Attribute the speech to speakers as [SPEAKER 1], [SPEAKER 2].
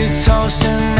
[SPEAKER 1] 是超生